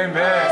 Amen.